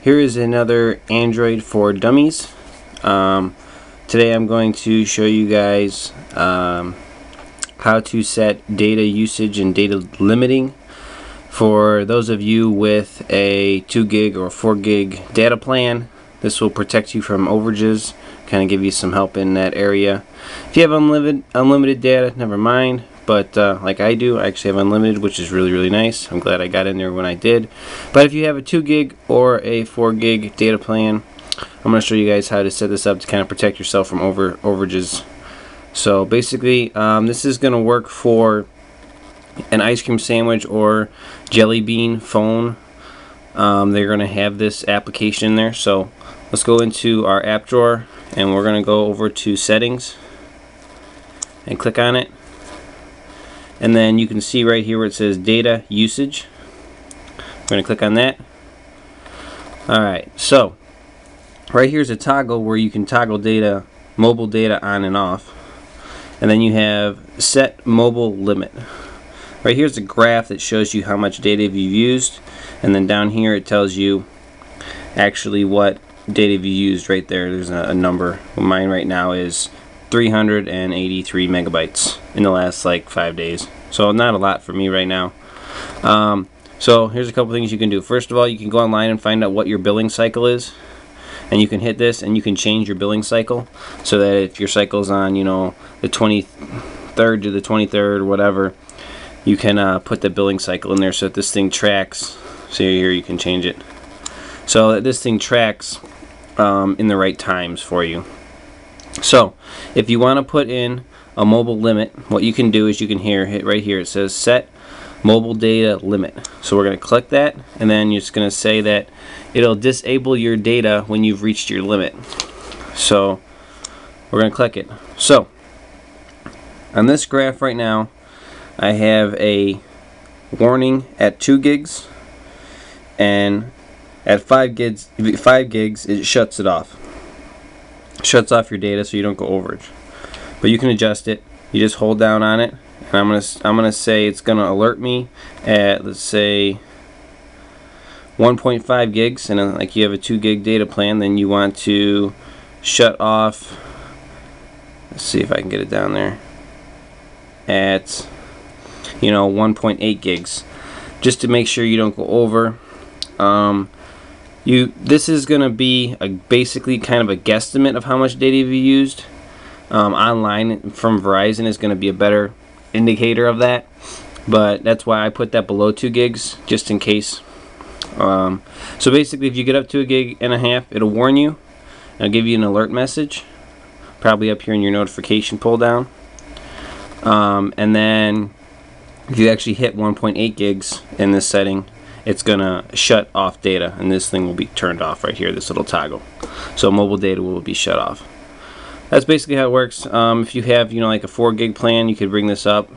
Here is another Android for Dummies. Um, today I'm going to show you guys um, how to set data usage and data limiting for those of you with a 2 gig or 4 gig data plan. This will protect you from overages, kind of give you some help in that area. If you have unlimited, unlimited data, never mind but uh, like I do I actually have unlimited which is really really nice. I'm glad I got in there when I did. But if you have a 2 gig or a 4 gig data plan I'm going to show you guys how to set this up to kind of protect yourself from over overages. So basically um, this is going to work for an ice cream sandwich or jelly bean phone. Um, they're going to have this application there. So let's go into our app drawer and we're going to go over to settings and click on it and then you can see right here where it says data usage. We're going to click on that. Alright so right here's a toggle where you can toggle data mobile data on and off. And then you have set mobile limit. Right here's a graph that shows you how much data you've used. And then down here it tells you actually what data you used right there. There's a, a number. Mine right now is 383 megabytes in the last like five days. So not a lot for me right now. Um, so here's a couple things you can do. First of all you can go online and find out what your billing cycle is. And you can hit this and you can change your billing cycle so that if your cycle's on you know the 23rd to the 23rd or whatever you can uh, put the billing cycle in there so that this thing tracks. So here you can change it. So that this thing tracks um, in the right times for you so, if you want to put in a mobile limit, what you can do is you can here hit right here. It says set mobile data limit. So we're going to click that, and then you're just going to say that it'll disable your data when you've reached your limit. So we're going to click it. So on this graph right now, I have a warning at 2 gigs, and at 5 gigs, 5 gigs, it shuts it off shuts off your data so you don't go overage. But you can adjust it. You just hold down on it, and I'm gonna I'm gonna say it's gonna alert me at let's say 1.5 gigs, and like you have a 2 gig data plan, then you want to shut off. Let's see if I can get it down there at you know 1.8 gigs, just to make sure you don't go over. Um, you this is going to be a basically kind of a guesstimate of how much data you've used. Um, online from Verizon is going to be a better indicator of that but that's why I put that below 2 gigs just in case. Um, so basically if you get up to a gig and a half it'll warn you. It'll give you an alert message probably up here in your notification pull down. Um, and then if you actually hit 1.8 gigs in this setting it's gonna shut off data and this thing will be turned off right here this little toggle. So mobile data will be shut off. That's basically how it works. Um, if you have you know like a 4 gig plan you could bring this up.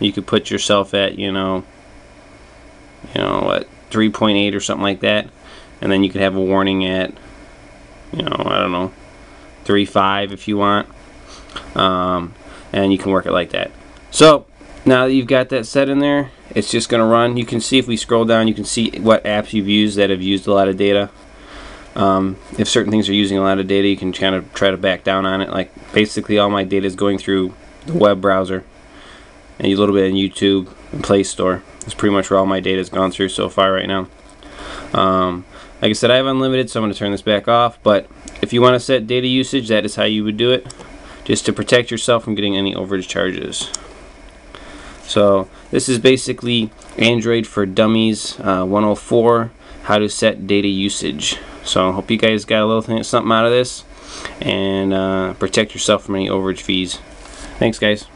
You could put yourself at you know you know what 3.8 or something like that. And then you could have a warning at you know I don't know 3.5 if you want. Um, and you can work it like that. So now that you've got that set in there it's just going to run. You can see if we scroll down you can see what apps you've used that have used a lot of data. Um, if certain things are using a lot of data you can kind of try to back down on it. Like basically all my data is going through the web browser and a little bit in YouTube and Play Store. That's pretty much where all my data has gone through so far right now. Um, like I said I have unlimited so I'm going to turn this back off but if you want to set data usage that is how you would do it. Just to protect yourself from getting any overage charges so this is basically Android for Dummies uh, 104, how to set data usage. So hope you guys got a little thing, something out of this and uh, protect yourself from any overage fees. Thanks guys.